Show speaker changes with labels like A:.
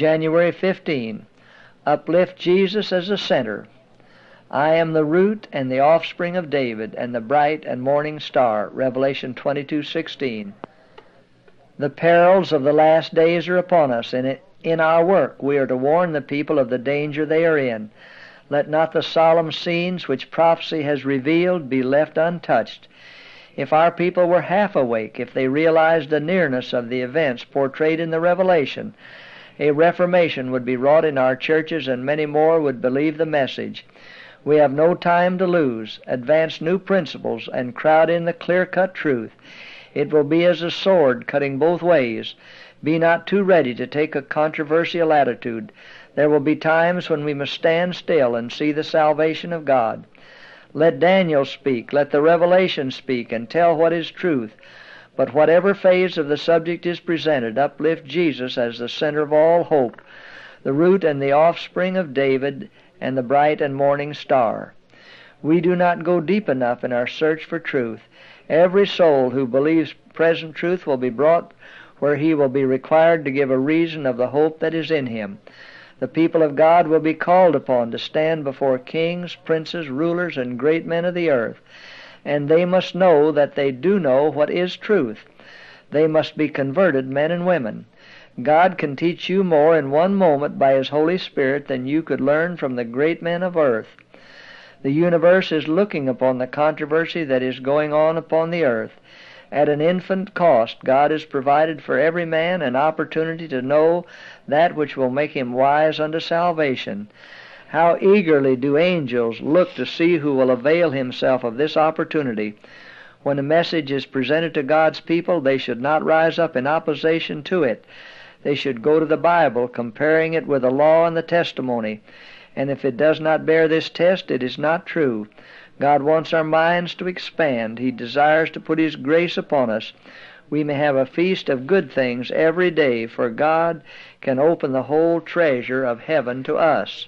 A: January 15. Uplift Jesus as the center. I am the root and the offspring of David and the bright and morning star. Revelation 22:16. The perils of the last days are upon us, and in our work we are to warn the people of the danger they are in. Let not the solemn scenes which prophecy has revealed be left untouched. If our people were half awake, if they realized the nearness of the events portrayed in the Revelation, a reformation would be wrought in our churches and many more would believe the message. We have no time to lose. Advance new principles and crowd in the clear cut truth. It will be as a sword cutting both ways. Be not too ready to take a controversial attitude. There will be times when we must stand still and see the salvation of God. Let Daniel speak, let the revelation speak, and tell what is truth. But whatever phase of the subject is presented, uplift Jesus as the center of all hope, the root and the offspring of David, and the bright and morning star. We do not go deep enough in our search for truth. Every soul who believes present truth will be brought where he will be required to give a reason of the hope that is in him. The people of God will be called upon to stand before kings, princes, rulers, and great men of the earth and they must know that they do know what is truth. They must be converted men and women. God can teach you more in one moment by His Holy Spirit than you could learn from the great men of earth. The universe is looking upon the controversy that is going on upon the earth. At an infinite cost, God has provided for every man an opportunity to know that which will make him wise unto salvation. How eagerly do angels look to see who will avail himself of this opportunity. When a message is presented to God's people, they should not rise up in opposition to it. They should go to the Bible, comparing it with the law and the testimony. And if it does not bear this test, it is not true. God wants our minds to expand. He desires to put His grace upon us. We may have a feast of good things every day, for God can open the whole treasure of heaven to us.